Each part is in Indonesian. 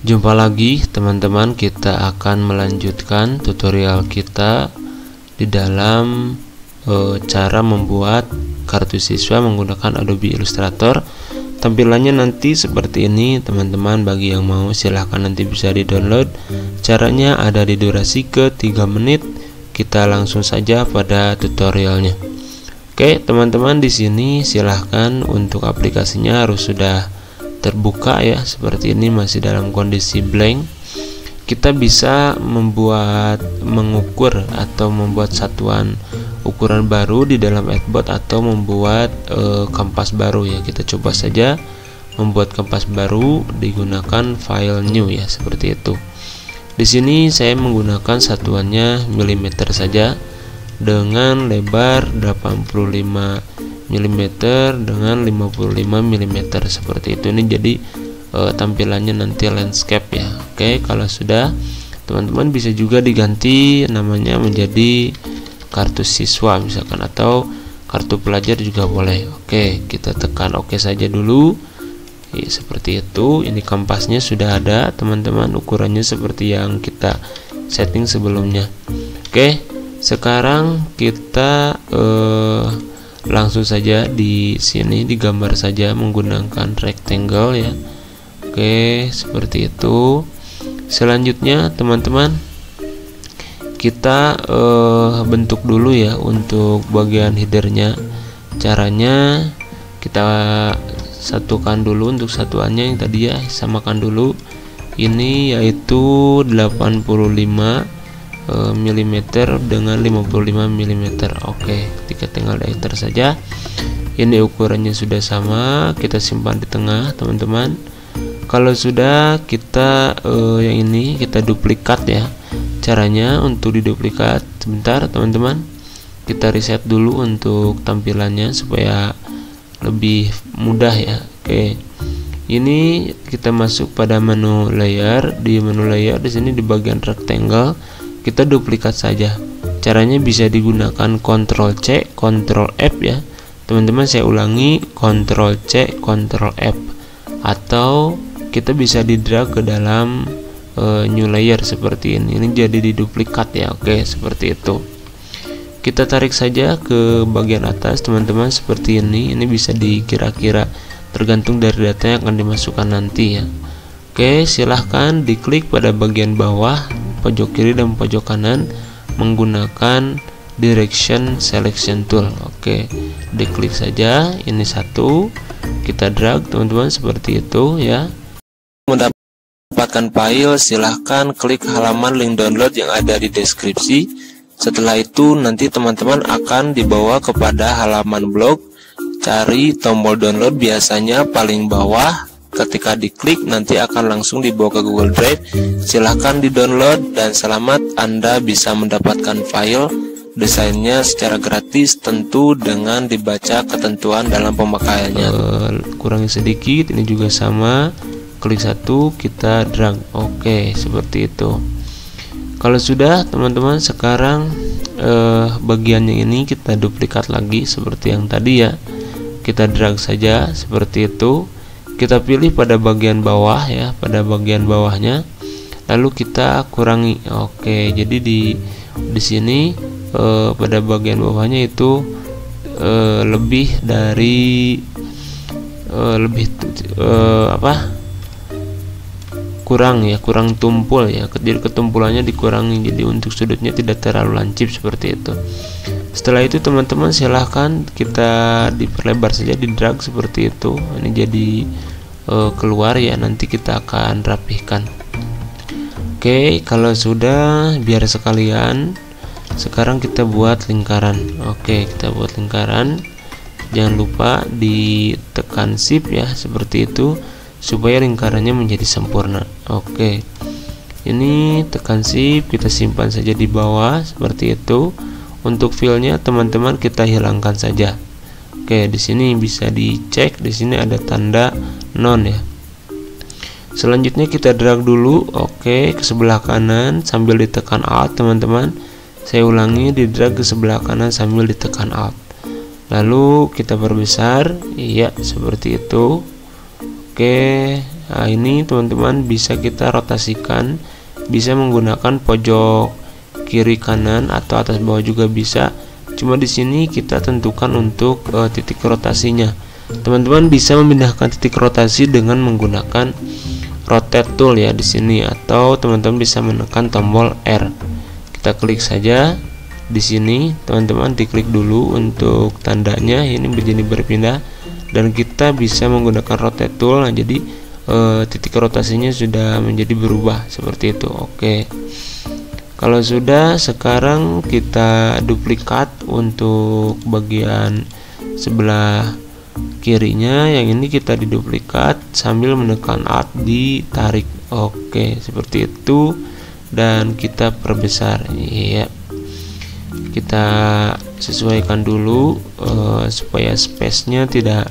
Jumpa lagi teman-teman. Kita akan melanjutkan tutorial kita di dalam e, cara membuat kartu siswa menggunakan Adobe Illustrator. Tampilannya nanti seperti ini teman-teman. Bagi yang mau silahkan nanti bisa di download caranya ada di durasi ke 3 menit. Kita langsung saja pada tutorialnya. Oke teman-teman di sini silahkan untuk aplikasinya. Harus sudah terbuka ya seperti ini masih dalam kondisi blank. Kita bisa membuat mengukur atau membuat satuan ukuran baru di dalam Adbot atau membuat e, kampas baru ya. Kita coba saja membuat kampas baru digunakan file new ya seperti itu. Di sini saya menggunakan satuannya milimeter saja dengan lebar 85 mm dengan 55 mm seperti itu. Ini jadi e, tampilannya nanti landscape ya. Oke kalau sudah teman-teman bisa juga diganti namanya menjadi kartu siswa misalkan atau kartu pelajar juga boleh. Oke kita tekan oke saja dulu. Ya, seperti itu. Ini kampasnya sudah ada teman-teman. Ukurannya seperti yang kita setting sebelumnya. Oke sekarang kita eh, langsung saja di sini digambar saja menggunakan rectangle ya. Oke seperti itu. Selanjutnya teman-teman kita uh, bentuk dulu ya untuk bagian headernya. Caranya kita satukan dulu untuk satuannya yang tadi ya samakan dulu. Ini yaitu 85 mm dengan 55 mm oke ketika tinggal enter saja. Ini ukurannya sudah sama kita simpan di tengah teman-teman. Kalau sudah kita uh, yang ini kita duplikat ya. Caranya untuk diduplikat. Sebentar teman-teman. Kita reset dulu untuk tampilannya supaya lebih mudah ya. Oke. Ini kita masuk pada menu layer. Di menu layer di sini di bagian rectangle kita duplikat saja. Caranya bisa digunakan Ctrl C Ctrl F ya. Teman-teman saya ulangi Ctrl C Ctrl F. Atau kita bisa di drag ke dalam uh, new layer seperti ini. Ini jadi diduplikat ya. Oke seperti itu. Kita tarik saja ke bagian atas teman-teman seperti ini. Ini bisa dikira-kira tergantung dari data yang akan dimasukkan nanti ya. Oke silahkan diklik pada bagian bawah pojok kiri dan pojok kanan menggunakan direction selection tool. Oke diklik saja. Ini satu. Kita drag teman-teman seperti itu ya. Mendapatkan file silahkan klik halaman link download yang ada di deskripsi. Setelah itu nanti teman-teman akan dibawa kepada halaman blog. Cari tombol download biasanya paling bawah ketika diklik nanti akan langsung dibawa ke Google Drive. Silahkan di download dan selamat Anda bisa mendapatkan file desainnya secara gratis tentu dengan dibaca ketentuan dalam pemakaiannya. Kurangi sedikit ini juga sama. Klik satu kita drag. Oke okay, seperti itu. Kalau sudah teman-teman sekarang bagian yang ini kita duplikat lagi seperti yang tadi ya. Kita drag saja seperti itu kita pilih pada bagian bawah ya pada bagian bawahnya. Lalu kita kurangi. Oke jadi di di sini eh, pada bagian bawahnya itu eh, lebih dari eh, lebih eh, apa? Kurang ya kurang tumpul ya. Jadi ketumpulannya dikurangi. Jadi untuk sudutnya tidak terlalu lancip seperti itu. Setelah itu teman-teman silahkan kita diperlebar saja di drag seperti itu. Ini jadi uh, keluar ya nanti kita akan rapihkan. Oke kalau sudah biar sekalian sekarang kita buat lingkaran. Oke kita buat lingkaran. Jangan lupa ditekan shift ya seperti itu supaya lingkarannya menjadi sempurna. Oke ini tekan shift kita simpan saja di bawah seperti itu. Untuk filenya teman-teman kita hilangkan saja. Oke, di sini bisa dicek, di sini ada tanda non ya. Selanjutnya kita drag dulu, oke, ke sebelah kanan sambil ditekan Alt, teman-teman. Saya ulangi, di drag ke sebelah kanan sambil ditekan Alt. Lalu kita perbesar, iya seperti itu. Oke, nah ini teman-teman bisa kita rotasikan bisa menggunakan pojok kiri kanan atau atas bawah juga bisa cuma di sini kita tentukan untuk uh, titik rotasinya teman-teman bisa memindahkan titik rotasi dengan menggunakan rotate tool ya di sini atau teman-teman bisa menekan tombol R. Kita klik saja di sini. Teman-teman diklik dulu untuk tandanya. Ini menjadi berpindah dan kita bisa menggunakan rotate tool. Nah jadi e, titik rotasinya sudah menjadi berubah seperti itu. Oke. Kalau sudah sekarang kita duplikat untuk bagian sebelah kirinya yang ini kita diduplikat sambil menekan alt ditarik oke seperti itu. Dan kita perbesar. Ya kita sesuaikan dulu uh, supaya space-nya tidak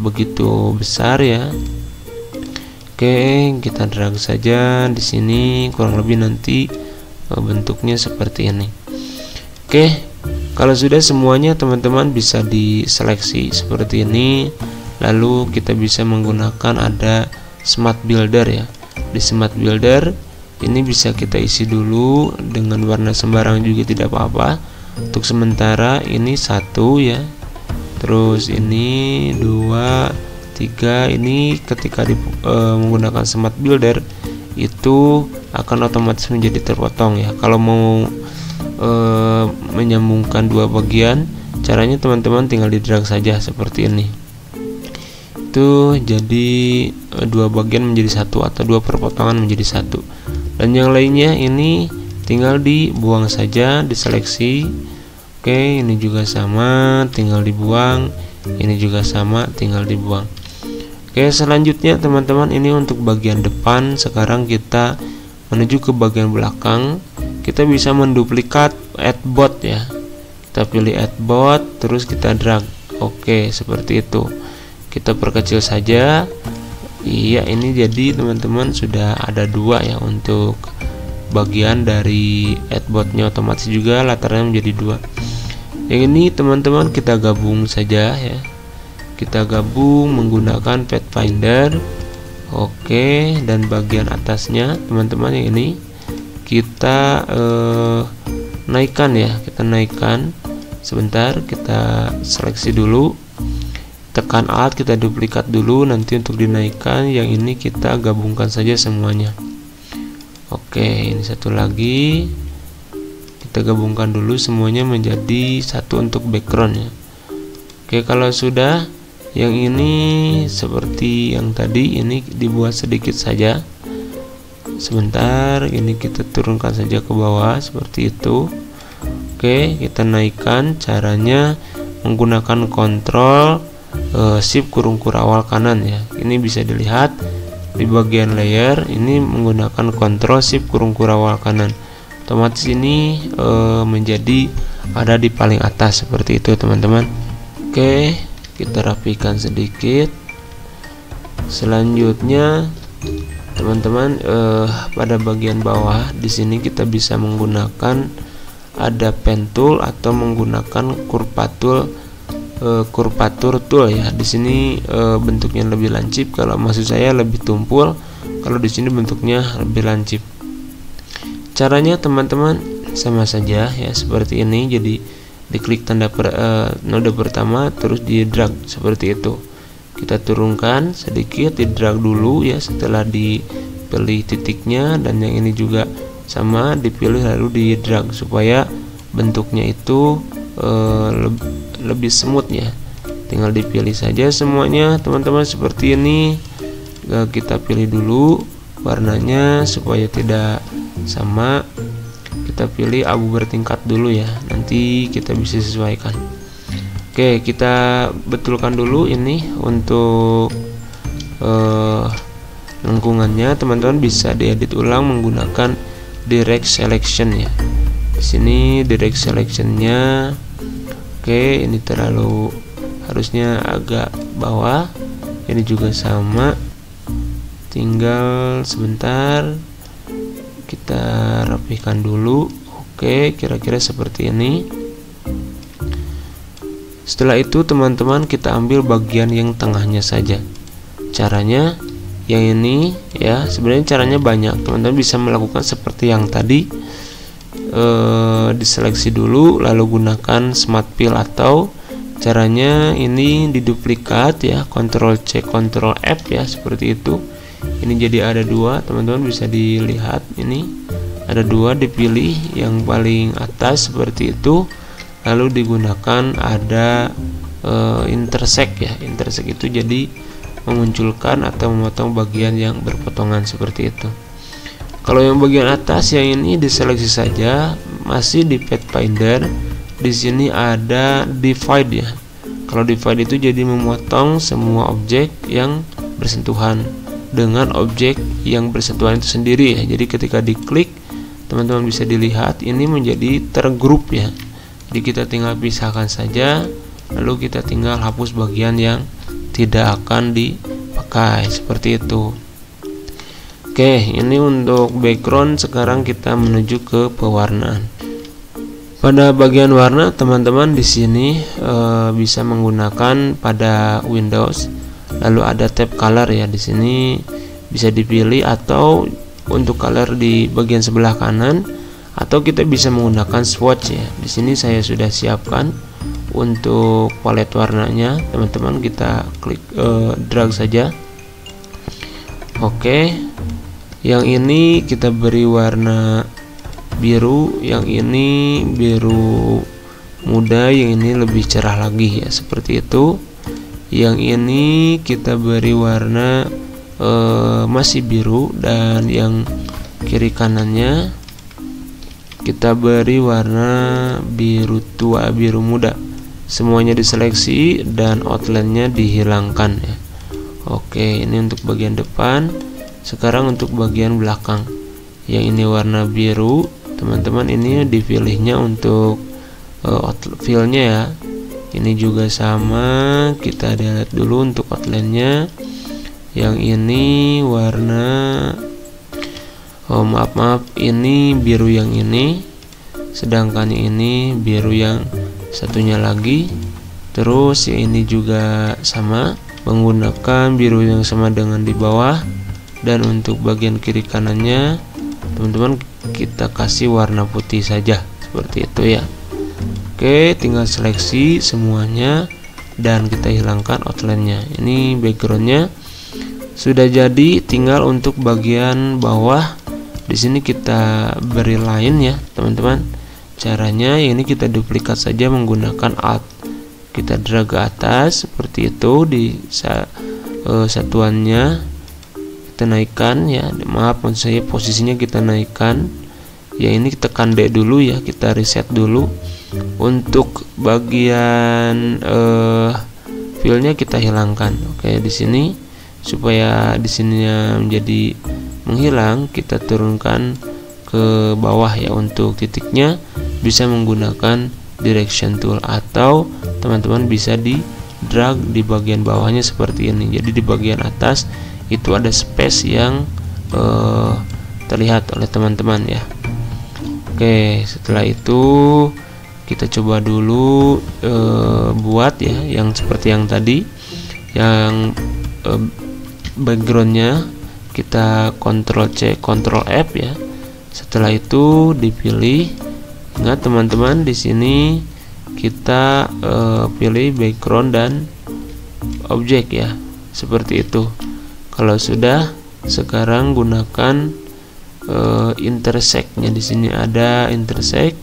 begitu besar ya. Oke kita drag saja di sini. Kurang lebih nanti uh, bentuknya seperti ini. Oke kalau sudah semuanya teman-teman bisa diseleksi seperti ini. Lalu kita bisa menggunakan ada smart builder ya. Di smart builder ini bisa kita isi dulu dengan warna sembarang juga tidak apa-apa. Untuk sementara ini satu ya. Terus ini dua tiga. Ini ketika di, e, menggunakan smart builder itu akan otomatis menjadi terpotong ya. Kalau mau e, menyambungkan dua bagian caranya teman-teman tinggal di drag saja seperti ini. Itu jadi e, dua bagian menjadi satu atau dua perpotongan menjadi satu. Dan yang lainnya ini tinggal dibuang saja diseleksi. Oke ini juga sama tinggal dibuang. Ini juga sama tinggal dibuang. Oke selanjutnya teman-teman ini untuk bagian depan. Sekarang kita menuju ke bagian belakang kita bisa menduplikat add bot ya. Kita pilih add bot terus kita drag. Oke seperti itu. Kita perkecil saja. Iya ini jadi teman-teman sudah ada dua ya untuk bagian dari adbotnya otomatis juga latarnya menjadi dua. Yang ini teman-teman kita gabung saja ya. Kita gabung menggunakan Pathfinder. Oke dan bagian atasnya teman-teman yang ini kita eh, naikkan ya kita naikkan. Sebentar kita seleksi dulu. Tekan alt kita duplikat dulu nanti untuk dinaikkan yang ini kita gabungkan saja semuanya. Oke ini satu lagi. Kita gabungkan dulu semuanya menjadi satu untuk background ya. Oke kalau sudah yang ini seperti yang tadi ini dibuat sedikit saja sebentar ini kita turunkan saja ke bawah seperti itu. Oke kita naikkan caranya menggunakan kontrol uh, shift kurung kurawal kanan ya. Ini bisa dilihat di bagian layer ini menggunakan kontrol shift kurung kurawal kanan. Otomatis ini uh, menjadi ada di paling atas seperti itu teman-teman. Oke kita rapikan sedikit. Selanjutnya teman-teman uh, pada bagian bawah di sini kita bisa menggunakan ada pen tool atau menggunakan uh, kurvatur tool ya. Di sini uh, bentuknya lebih lancip, kalau maksud saya lebih tumpul. Kalau di sini bentuknya lebih lancip. Caranya teman-teman sama saja ya seperti ini. Jadi diklik tanda per, uh, node pertama terus di drag seperti itu. Kita turunkan sedikit, di drag dulu ya setelah dipilih titiknya. Dan yang ini juga sama dipilih lalu di drag supaya bentuknya itu uh, lebih smooth ya. Tinggal dipilih saja semuanya teman-teman seperti ini. Kita pilih dulu warnanya supaya tidak sama. Kita pilih abu bertingkat dulu ya nanti kita bisa sesuaikan oke kita betulkan dulu ini untuk uh, lengkungannya. Teman-teman bisa diedit ulang menggunakan direct selection ya. Di sini direct selectionnya Oke ini terlalu harusnya agak bawah. Ini juga sama. Tinggal sebentar kita rapihkan dulu. Oke kira-kira seperti ini setelah itu teman-teman kita ambil bagian yang tengahnya saja. Caranya yang ini ya. Sebenarnya caranya banyak. Teman-teman bisa melakukan seperti yang tadi. E, diseleksi dulu lalu gunakan smart fill atau caranya ini diduplikat ya. Ctrl C Ctrl F ya seperti itu. Ini jadi ada dua. Teman-teman bisa dilihat ini. Ada dua dipilih yang paling atas seperti itu lalu digunakan ada e, intersect ya. Intersect itu jadi memunculkan atau memotong bagian yang berpotongan seperti itu. Kalau yang bagian atas yang ini diseleksi saja masih di Pathfinder di sini ada divide ya. Kalau divide itu jadi memotong semua objek yang bersentuhan dengan objek yang bersentuhan itu sendiri ya. Jadi ketika diklik teman-teman bisa dilihat ini menjadi tergrup ya jadi kita tinggal pisahkan saja lalu kita tinggal hapus bagian yang tidak akan dipakai. Seperti itu. Oke ini untuk background. Sekarang kita menuju ke pewarnaan. Pada bagian warna, teman-teman di sini e, bisa menggunakan pada Windows. Lalu ada tab color ya di sini bisa dipilih. Atau untuk color di bagian sebelah kanan atau kita bisa menggunakan swatch ya. Di sini saya sudah siapkan untuk palette warnanya. Teman-teman kita klik e, drag saja. Oke. Yang ini kita beri warna biru yang ini biru muda yang ini lebih cerah lagi ya seperti itu yang ini kita beri warna e, masih biru dan yang kiri kanannya kita beri warna biru tua biru muda. Semuanya diseleksi dan outline-nya dihilangkan ya. Oke ini untuk bagian depan. Sekarang untuk bagian belakang. Yang ini warna biru. Teman-teman ini dipilihnya untuk uh, filenya ya. Ini juga sama. Kita lihat dulu untuk outline-nya. Yang ini warna oh maaf maaf. Ini biru yang ini sedangkan ini biru yang satunya lagi. Terus yang ini juga sama menggunakan biru yang sama dengan di bawah. Dan untuk bagian kiri kanannya teman-teman kita kasih warna putih saja. Seperti itu ya. Oke tinggal seleksi semuanya dan kita hilangkan outline-nya. Ini backgroundnya. Sudah jadi tinggal untuk bagian bawah di sini kita beri line ya teman-teman. Caranya ini kita duplikat saja menggunakan alt kita drag ke atas seperti itu di uh, satuannya. Kita naikkan ya. Maaf saya posisinya kita naikkan. Ya ini tekan D dulu ya. Kita reset dulu. Untuk bagian uh, filenya kita hilangkan. Oke di sini. Supaya di sininya menjadi menghilang kita turunkan ke bawah ya untuk titiknya bisa menggunakan direction tool atau teman-teman bisa di drag di bagian bawahnya seperti ini. Jadi di bagian atas itu ada space yang uh, terlihat oleh teman-teman ya. Oke setelah itu kita coba dulu uh, buat ya yang seperti yang tadi yang uh, backgroundnya kita Ctrl C Ctrl F ya. Setelah itu dipilih. Ingat teman-teman di sini kita uh, pilih background dan objek ya. Seperti itu. Kalau sudah sekarang gunakan uh, intersectnya. Di sini ada intersect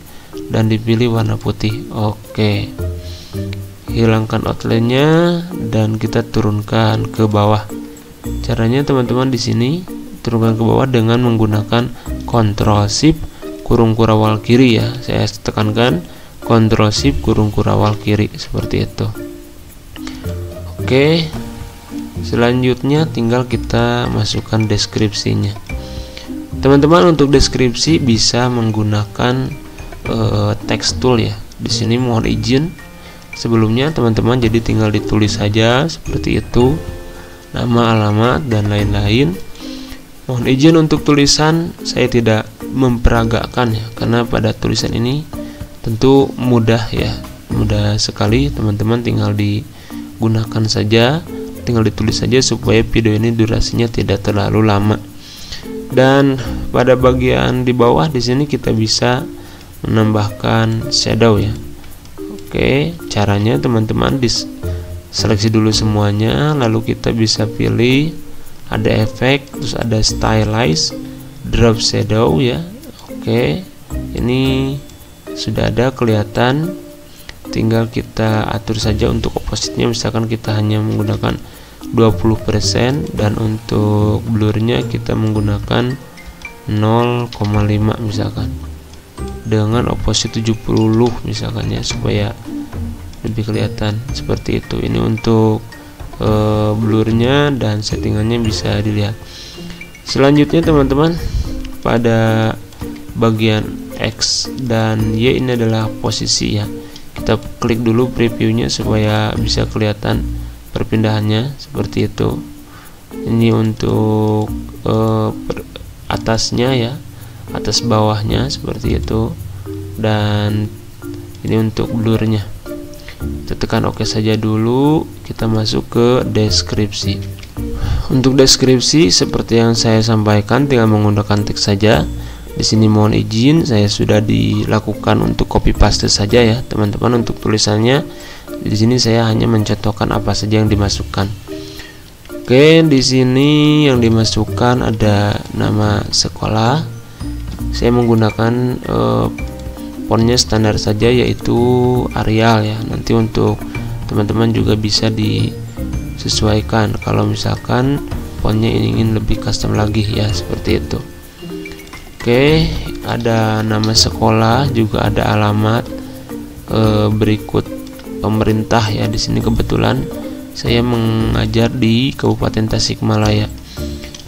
dan dipilih warna putih. Oke. Hilangkan outline-nya dan kita turunkan ke bawah caranya teman-teman di sini turunkan ke bawah dengan menggunakan Ctrl Shift kurung kurawal kiri ya. Saya tekankan Ctrl Shift kurung kurawal kiri seperti itu. Oke selanjutnya tinggal kita masukkan deskripsinya. Teman-teman untuk deskripsi bisa menggunakan uh, text tool ya. Di sini mohon izin. Sebelumnya teman-teman jadi tinggal ditulis saja seperti itu nama alamat dan lain-lain. Mohon izin untuk tulisan saya tidak memperagakan ya karena pada tulisan ini tentu mudah ya mudah sekali. Teman-teman tinggal digunakan saja tinggal ditulis saja supaya video ini durasinya tidak terlalu lama. Dan pada bagian di bawah di sini kita bisa menambahkan shadow ya. Oke caranya teman-teman seleksi dulu semuanya lalu kita bisa pilih ada efek terus ada stylize drop shadow ya. Oke ini sudah ada kelihatan. Tinggal kita atur saja untuk opposite-nya. Misalkan kita hanya menggunakan 20% dan untuk blurnya kita menggunakan 0,5 misalkan. Dengan opposite 70 misalkan ya supaya lebih kelihatan seperti itu. Ini untuk e, blurnya dan settingannya bisa dilihat. Selanjutnya teman-teman pada bagian X dan Y ini adalah posisi ya. Kita klik dulu previewnya supaya bisa kelihatan perpindahannya seperti itu. Ini untuk uh, atasnya ya atas bawahnya seperti itu. Dan ini untuk blurnya kita tekan OK saja dulu kita masuk ke deskripsi untuk deskripsi seperti yang saya sampaikan tinggal menggunakan teks saja di sini mohon izin saya sudah dilakukan untuk copy paste saja ya teman-teman untuk tulisannya di sini saya hanya mencontohkan apa saja yang dimasukkan. Oke, di sini yang dimasukkan ada nama sekolah. Saya menggunakan uh, fontnya standar saja yaitu Arial ya. Nanti untuk teman-teman juga bisa disesuaikan kalau misalkan fontnya ingin lebih custom lagi ya seperti itu. Oke, ada nama sekolah, juga ada alamat e, berikut pemerintah ya di sini kebetulan saya mengajar di Kabupaten Tasikmalaya.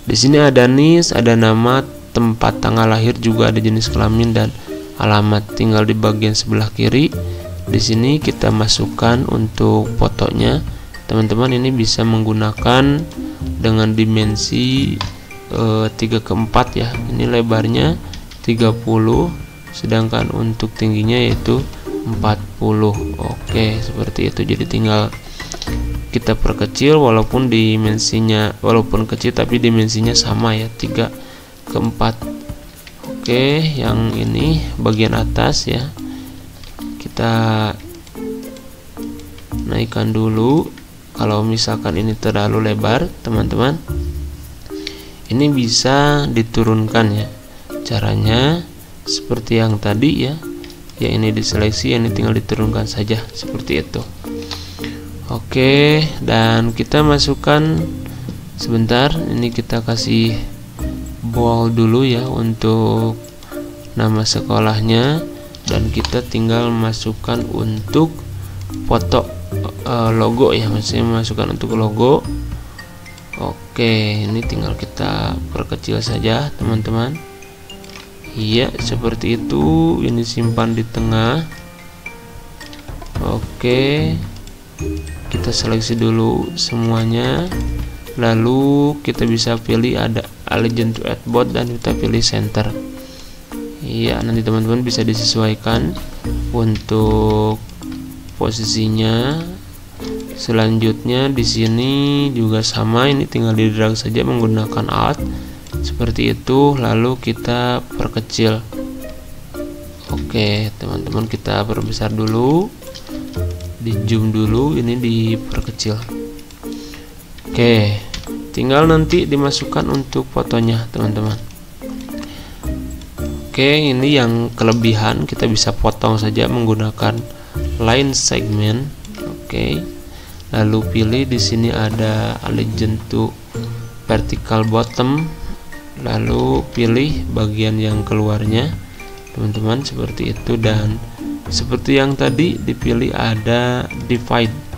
Di sini ada NIS, ada nama, tempat tanggal lahir, juga ada jenis kelamin dan alamat. Tinggal di bagian sebelah kiri. Di sini kita masukkan untuk fotonya. Teman-teman ini bisa menggunakan dengan dimensi e, eh, 3 ke 4 ya. Ini lebarnya 30 sedangkan untuk tingginya yaitu 40 oke seperti itu jadi tinggal kita perkecil walaupun dimensinya walaupun kecil tapi dimensinya sama ya 3 ke 4 oke yang ini bagian atas ya. Kita naikkan dulu. Kalau misalkan ini terlalu lebar teman-teman ini bisa diturunkan ya. Caranya seperti yang tadi ya. Ya ini diseleksi ini tinggal diturunkan saja seperti itu. Oke dan kita masukkan sebentar. Ini kita kasih bold dulu ya untuk nama sekolahnya. Dan kita tinggal masukkan untuk foto uh, logo ya. Maksudnya masukkan untuk logo. Oke ini tinggal kita perkecil saja teman-teman. Iya seperti itu. Ini simpan di tengah. Oke kita seleksi dulu semuanya. Lalu kita bisa pilih ada Allegiant to add bot dan kita pilih center. Iya nanti teman-teman bisa disesuaikan untuk posisinya. Selanjutnya di sini juga sama ini tinggal di drag saja menggunakan alt. Seperti itu lalu kita perkecil. Oke teman-teman kita perbesar dulu. Di zoom dulu ini diperkecil. Oke tinggal nanti dimasukkan untuk fotonya teman-teman. Oke ini yang kelebihan. Kita bisa potong saja menggunakan line segment oke. Lalu pilih di sini ada legend to vertical bottom. Lalu pilih bagian yang keluarnya teman-teman seperti itu. Dan seperti yang tadi dipilih ada divide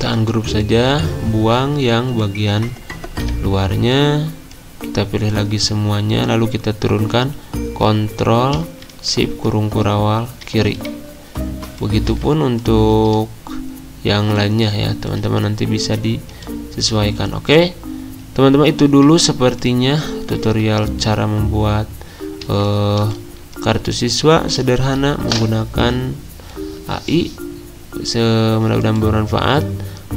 kita ungroup saja buang yang bagian luarnya. Kita pilih lagi semuanya lalu kita turunkan kontrol shift kurung kurawal kiri. Begitupun untuk yang lainnya ya teman-teman nanti bisa disesuaikan oke? Okay? teman-teman itu dulu sepertinya tutorial cara membuat uh, kartu siswa sederhana menggunakan AI mudah-mudahan bermanfaat.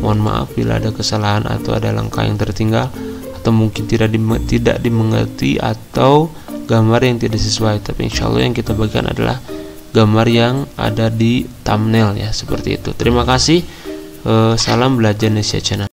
Mohon maaf bila ada kesalahan atau ada langkah yang tertinggal atau mungkin tidak di, tidak dimengerti atau gambar yang tidak sesuai. Tapi insya Allah yang kita bagikan adalah gambar yang ada di thumbnail ya seperti itu. Terima kasih. Eh, salam belajar Indonesia channel